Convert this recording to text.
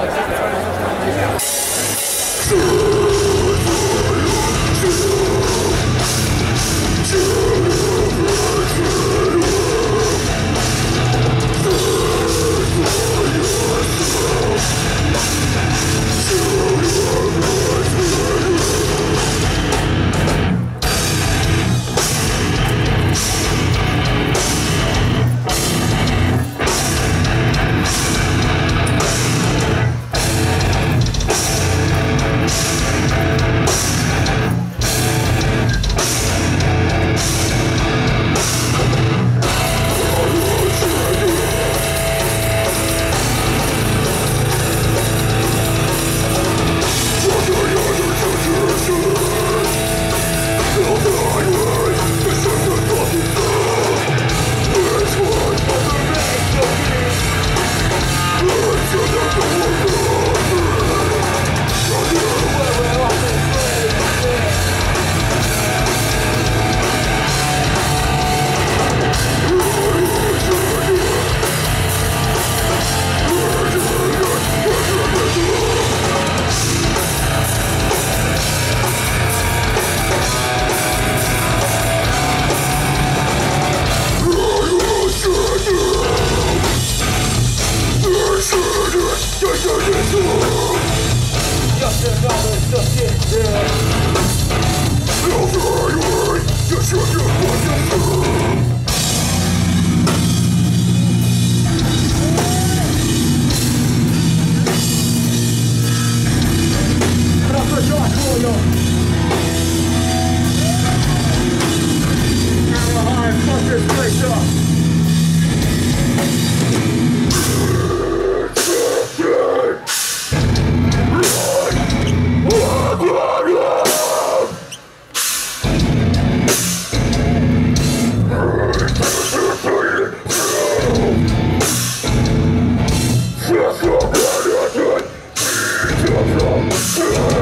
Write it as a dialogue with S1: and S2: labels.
S1: Just Fuck!